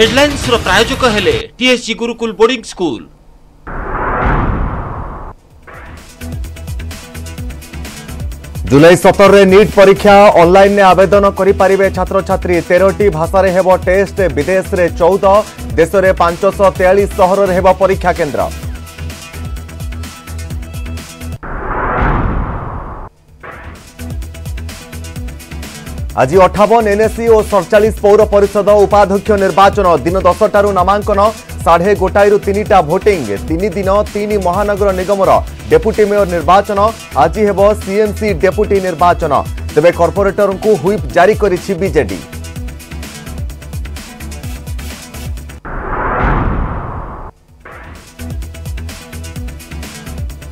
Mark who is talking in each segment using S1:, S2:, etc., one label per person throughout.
S1: হেডলাইন্সর প্রায়োজক হলে TSG Gurukul boarding school
S2: July সতরের নিট পরীক্ষা অনলাইনে আবেদন করে পারে ছাত্রছাত্রী তেরটি ভাষায় হব টেস্ট বিদেশে চৌদ দেশের পাঁচশহ তেয়াশ সহরের হব পরীক্ষা কেন্দ্র আজ অঠাবন এনএসি ও সড়চাশ পৌর পরিষদ উপাধ্যক্ষ নির্বাচন দিন দশটার নামাঙ্কন সাড়ে গোটাইরু তিনটা ভোটিং তিনি দিন তিন মহানগর নিগমর ডেপুটি মেয়র নির্বাচন আজ হব সিএমসি ডেপুটি নির্বাচন তেবে কর্পোরেটর হুইপ জারি করেছে বিজেডি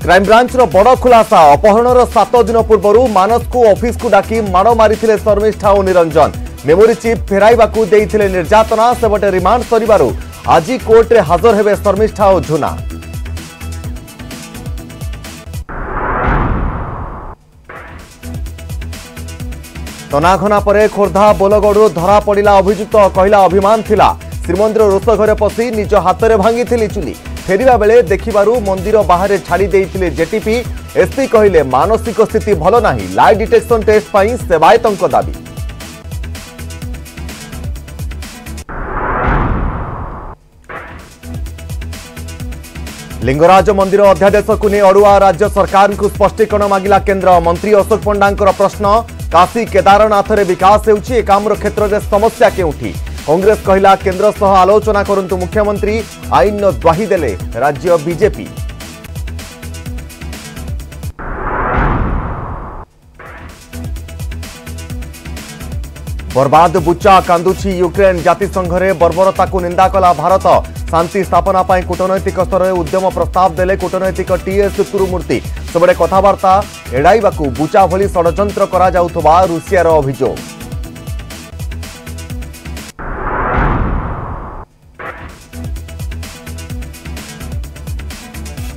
S2: କ୍ରାଇମବ୍ରାଞ୍ଚର ବଡ଼ ଖୁଲାସା ଅପହରଣର ସାତ ଦିନ ପୂର୍ବରୁ ମାନସକୁ ଅଫିସକୁ ଡାକି ମାଡ଼ ମାରିଥିଲେ ଶର୍ମିଷ୍ଠା ଓ ନିରଞ୍ଜନ ମେମୋରି ଚିପ୍ ଫେରାଇବାକୁ ଦେଇଥିଲେ ନିର୍ଯାତନା ସେପଟେ ରିମାଣ୍ଡ ସରିବାରୁ ଆଜି କୋର୍ଟରେ ହାଜର ହେବେ ଶର୍ମିଷ୍ଠା ଓ ଝୁନା ତନାଘନା ପରେ ଖୋର୍ଦ୍ଧା ବୋଲଗଡ଼ରୁ ଧରା ପଡ଼ିଲା ଅଭିଯୁକ୍ତ କହିଲା ଅଭିମାନ ଥିଲା ଶ୍ରୀମନ୍ଦିର ରୋଷଘରେ ପଶି ନିଜ ହାତରେ ଭାଙ୍ଗିଥିଲି ଚୁଲି ଫେରିବା ବେଳେ ଦେଖିବାରୁ ମନ୍ଦିର ବାହାରେ ଛାଡ଼ି ଦେଇଥିଲେ জেটিপি এসপি କହିଲେ ମାନସିକ ସ୍ଥିତି ଭଲ ନାହିଁ ଲାଇ ডিটেকশন ଟେଷ୍ଟ ପାଇଁ ସେବାୟତଙ୍କ ଦାବି লিঙ্গরাজ মন্দির অধ্যাদেশকু নিয়ে অড়ুয়া রাজ্য সরকার স্পষ্টীকরণ মাগিলা কেন্দ্র মন্ত্রী অশোক পণ্ডাঙ্কর প্রশ্ন কাশী কেদারনাথের বিকাশ হেউছি এ কামর ক্ষেত্রে সমস্যা কেউঠি କଂଗ୍ରେସ କହିଲା କେନ୍ଦ୍ର ସହ ଆଲୋଚନା କରନ୍ତୁ ମୁଖ୍ୟମନ୍ତ୍ରୀ ଆଇନର ଦ୍ୱାହି ଦେଲେ ରାଜ୍ୟ ବିଜେପି ବରବାଦ ବୁଚା କାନ୍ଦୁଛି ୟୁକ୍ରେନ୍ ଜାତିସଂଘରେ ବର୍ବରତାକୁ ନିନ୍ଦା କଲା ଭାରତ ଶାନ୍ତି ସ୍ଥାପନା ପାଇଁ କୂଟନୈତିକ ସ୍ତରରେ ଉଦ୍ୟମ ପ୍ରସ୍ତାବ ଦେଲେ କୂଟନୈତିକ ଟିଏସ୍ କୁରୁମୂର୍ତ୍ତି ସେପଟେ କଥାବାର୍ତ୍ତା ଏଡ଼ାଇବାକୁ ବୁଚା ଭଳି ଷଡ଼ଯନ୍ତ୍ର କରାଯାଉଥିବା ରୁଷିଆର ଅଭିଯୋଗ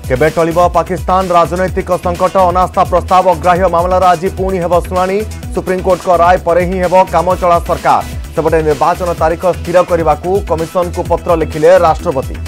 S2: केवे टल पाकिस्तान राजनैतिक संकट अनास्था प्रस्ताव अग्राह्य मामलार आज पुणी हेब शुणा सुप्रीमकोर्ट राय पर ही हेब चला सरकार सेपटे निर्वाचन तारीख स्थिर करने को कमिशन को पत्र लिखिले राष्ट्रपति